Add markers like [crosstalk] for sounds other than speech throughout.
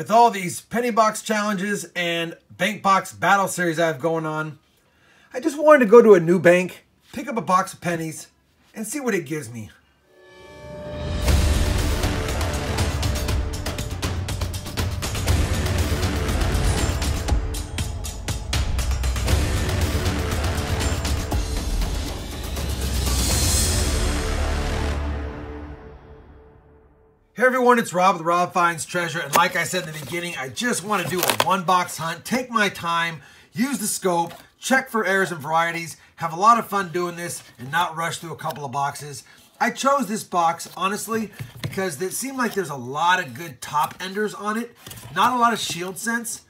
with all these penny box challenges and bank box battle series I have going on, I just wanted to go to a new bank, pick up a box of pennies, and see what it gives me. Hey everyone, it's Rob with Rob Finds Treasure, and like I said in the beginning, I just want to do a one-box hunt, take my time, use the scope, check for errors and varieties, have a lot of fun doing this, and not rush through a couple of boxes. I chose this box, honestly, because it seemed like there's a lot of good top enders on it, not a lot of shield cents,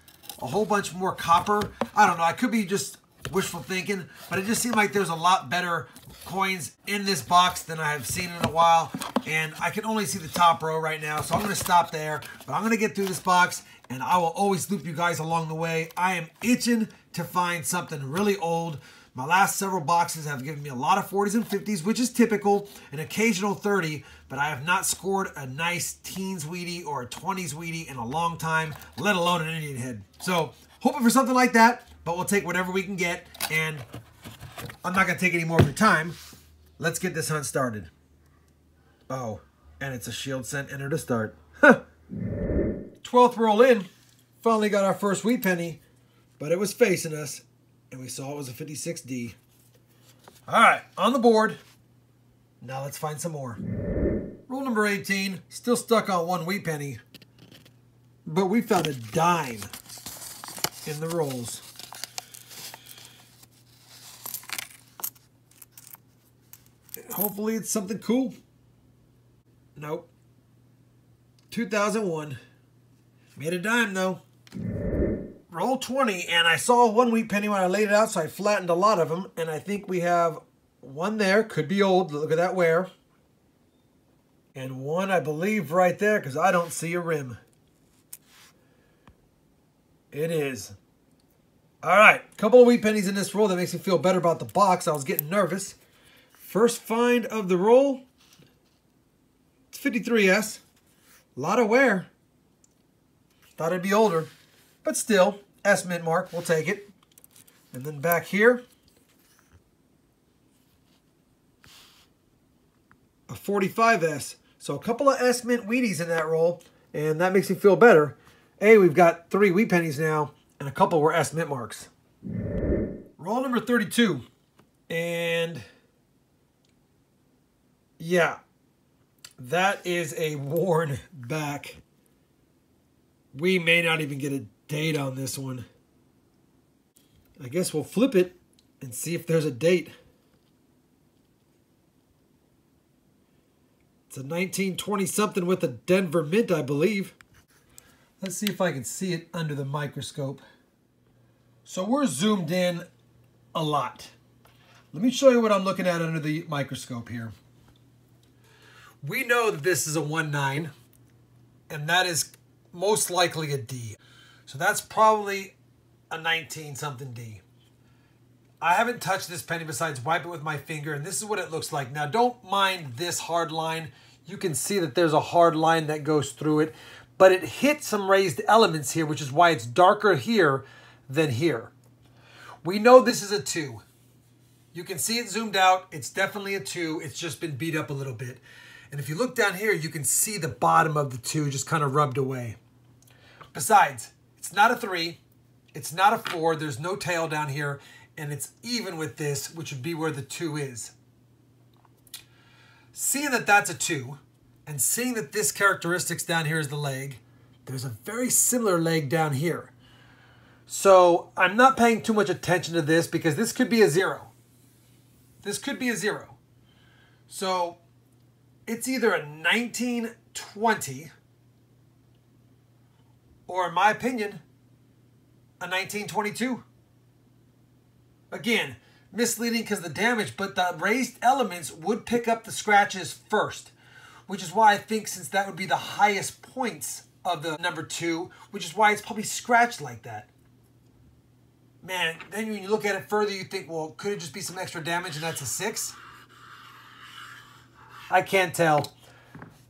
a whole bunch more copper. I don't know, I could be just wishful thinking, but it just seemed like there's a lot better coins in this box than I have seen in a while. And I can only see the top row right now, so I'm going to stop there. But I'm going to get through this box, and I will always loop you guys along the way. I am itching to find something really old. My last several boxes have given me a lot of 40s and 50s, which is typical, an occasional 30, but I have not scored a nice teens Wheatie or a 20s Wheatie in a long time, let alone an Indian head. So, hoping for something like that, but we'll take whatever we can get, and I'm not going to take any more of your time. Let's get this hunt started. Oh, and it's a shield cent ender to start. [laughs] 12th roll in. Finally got our first wheat penny, but it was facing us, and we saw it was a 56D. All right, on the board. Now let's find some more. Roll number 18, still stuck on one wheat penny, but we found a dime in the rolls. Hopefully it's something cool. Nope. 2001. Made a dime though. Roll 20 and I saw one wheat penny when I laid it out so I flattened a lot of them and I think we have one there. Could be old. Look at that wear. And one I believe right there because I don't see a rim. It is. All right, couple of wheat pennies in this roll. That makes me feel better about the box. I was getting nervous. First find of the roll. It's 53S. A lot of wear. Thought it'd be older. But still, S mint mark. We'll take it. And then back here. A 45S. So a couple of S mint Wheaties in that roll. And that makes me feel better. A, we've got three wheat pennies now. And a couple were S mint marks. Roll number 32. And... Yeah, that is a worn back. We may not even get a date on this one. I guess we'll flip it and see if there's a date. It's a 1920 something with a Denver Mint, I believe. Let's see if I can see it under the microscope. So we're zoomed in a lot. Let me show you what I'm looking at under the microscope here. We know that this is a 1-9, and that is most likely a D. So that's probably a 19-something D. I haven't touched this penny besides wipe it with my finger, and this is what it looks like. Now, don't mind this hard line. You can see that there's a hard line that goes through it, but it hit some raised elements here, which is why it's darker here than here. We know this is a 2. You can see it zoomed out. It's definitely a 2. It's just been beat up a little bit. And if you look down here, you can see the bottom of the two just kind of rubbed away. Besides, it's not a three, it's not a four, there's no tail down here, and it's even with this, which would be where the two is. Seeing that that's a two, and seeing that this characteristics down here is the leg, there's a very similar leg down here. So I'm not paying too much attention to this because this could be a zero. This could be a zero. So it's either a 1920 or, in my opinion, a 1922. Again, misleading because the damage, but the raised elements would pick up the scratches first, which is why I think since that would be the highest points of the number two, which is why it's probably scratched like that. Man, then when you look at it further, you think, well, could it just be some extra damage and that's a six? I can't tell.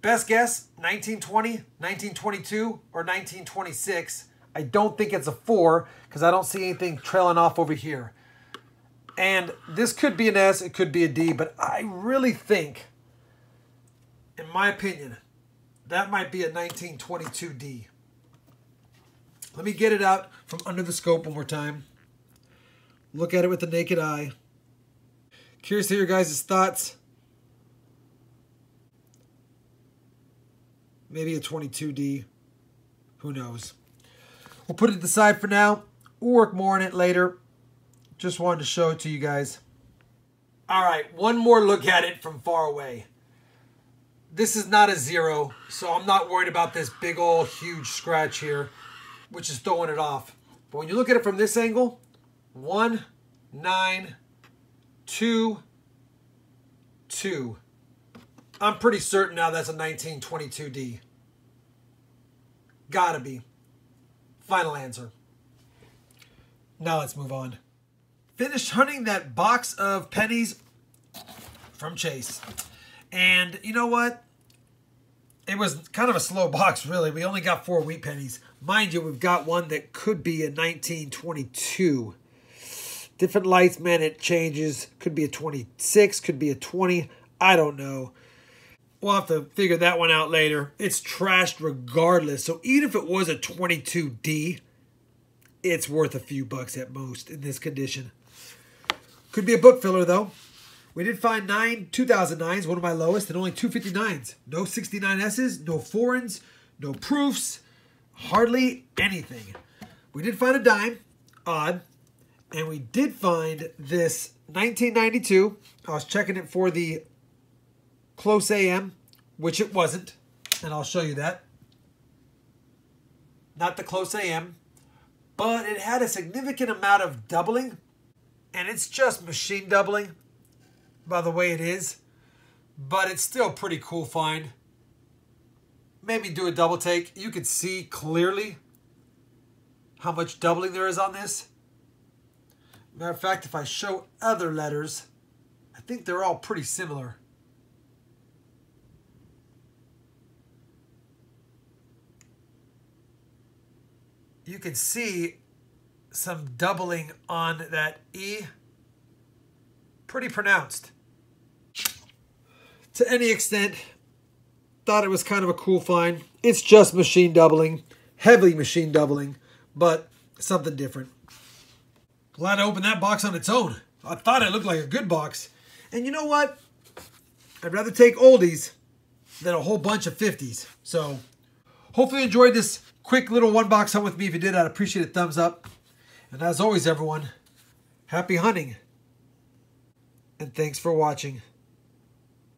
Best guess 1920, 1922, or 1926. I don't think it's a four because I don't see anything trailing off over here. And this could be an S, it could be a D, but I really think, in my opinion, that might be a 1922D. Let me get it out from under the scope one more time. Look at it with the naked eye. Curious to hear your guys' thoughts. Maybe a 22D. Who knows? We'll put it to the side for now. We'll work more on it later. Just wanted to show it to you guys. All right, one more look at it from far away. This is not a zero, so I'm not worried about this big old huge scratch here, which is throwing it off. But when you look at it from this angle, one, nine, two, two. I'm pretty certain now that's a 1922D. Gotta be. Final answer. Now let's move on. Finished hunting that box of pennies from Chase. And you know what? It was kind of a slow [laughs] box, really. We only got four wheat pennies. Mind you, we've got one that could be a 1922. Different lights, man, it changes. Could be a 26, could be a 20. I don't know. We'll have to figure that one out later. It's trashed regardless. So even if it was a 22D, it's worth a few bucks at most in this condition. Could be a book filler though. We did find nine 2009s, one of my lowest, and only 259s. No 69Ss, no foreigns, no proofs, hardly anything. We did find a dime, odd, and we did find this 1992. I was checking it for the close AM, which it wasn't, and I'll show you that. Not the close AM, but it had a significant amount of doubling, and it's just machine doubling by the way it is, but it's still pretty cool find. Maybe do a double take. You can see clearly how much doubling there is on this. Matter of fact, if I show other letters, I think they're all pretty similar. You can see some doubling on that E. Pretty pronounced. To any extent, thought it was kind of a cool find. It's just machine doubling, heavily machine doubling, but something different. Glad I opened that box on its own. I thought it looked like a good box. And you know what? I'd rather take oldies than a whole bunch of 50s. So hopefully you enjoyed this quick little one box hunt with me. If you did, I'd appreciate a thumbs up. And as always, everyone, happy hunting. And thanks for watching.